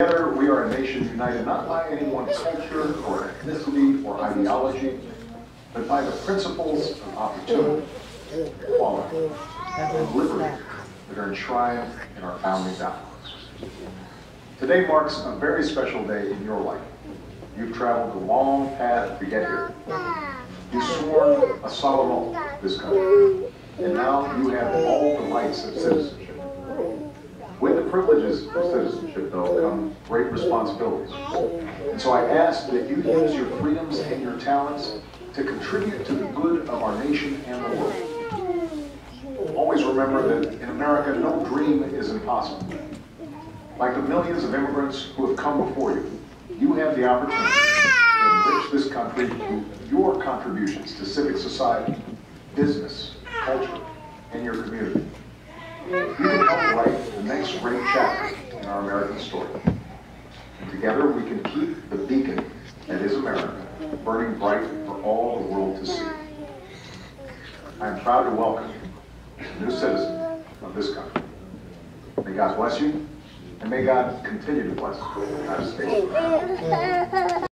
Together, we are a nation united not by any one culture or ethnicity or ideology, but by the principles of opportunity, equality, and liberty that are enshrined in our founding documents. Today marks a very special day in your life. You've traveled a long path to get here. You've sworn a solemn oath this country, and now you have all the rights of citizenship. Privileges of citizenship, though, come great responsibilities. And so I ask that you use your freedoms and your talents to contribute to the good of our nation and the world. Always remember that in America, no dream is impossible. Like the millions of immigrants who have come before you, you have the opportunity to enrich this country through your contributions to civic society, business, culture, and your community. Next great chapter in our American story. And together we can keep the beacon that is America burning bright for all the world to see. I am proud to welcome you, a new citizen of this country. May God bless you, and may God continue to bless the United.